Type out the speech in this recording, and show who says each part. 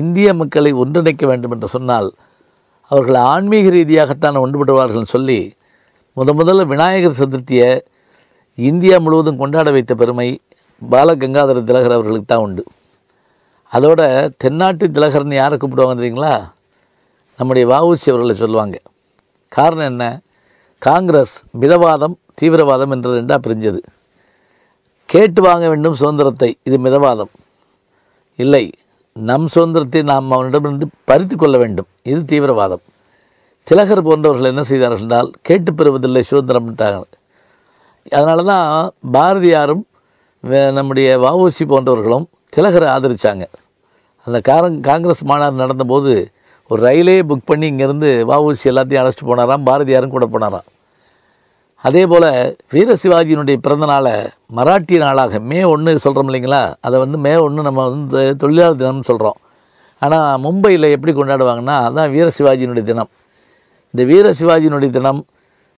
Speaker 1: இந்திய மக்களை ஒன்றிணைக்க வேண்டும் என்று சொன்னால் அவர்கள் ஆன்மீக ரீதியாகத்தான் ஒன்றுபடுவார்கள் சொல்லி முத முதல்ல விநாயகர் சதுர்த்தியை இந்தியா முழுவதும் கொண்டாட வைத்த பெருமை பாலகங்காதர திலகர் அவர்களுக்கு தான் உண்டு. அதோட தென்னாட்டு திலகர்னு யாரை கூப்பிடுவாங்க தெரியுங்களா? நம்முடைய வாவூசி அவர்களை சொல்லுவாங்க. காரணம் என்ன? காங்கிரஸ் மிதவாதம் தீவிரவாதம் என்று ரெண்டாக பிரிஞ்சது. கேட்டு வாங்க வேண்டும் சுதந்திரத்தை. இது மிதவாதம். இல்லை நம் சுதந்திரத்தை நாம் அவனிடமிருந்து பறித்து கொள்ள வேண்டும். இது தீவிரவாதம். திலகர் போன்றவர்கள் என்ன செய்தார்கள் என்றால் கேட்டு பெறுவதில்லை சுதந்திரம்ட்டாங்க அதனால தான் பாரதியாரும் வே- நம்முடைய வஉசி போன்றவர்களும் திலகரை ஆதரித்தாங்க அந்த காரங் காங்கிரஸ் மாநாடு நடந்தபோது ஒரு ரயிலே புக் பண்ணி இங்கேருந்து வஉசி எல்லாத்தையும் அழைச்சிட்டு போனாராம் பாரதியாரும் கூட போனாராம். அதே போல் வீர சிவாஜியினுடைய பிறந்த நாளை மராட்டிய நாளாக மே ஒன்று சொல்கிறோம் இல்லைங்களா? அதை வந்து மே ஒன்று நம்ம வந்து தொழிலாளர் தினம்னு சொல்கிறோம் ஆனால் மும்பையில் எப்படி கொண்டாடுவாங்கன்னா அதான் வீர சிவாஜியினுடைய தினம். இந்த வீர சிவாஜியினுடைய தினம்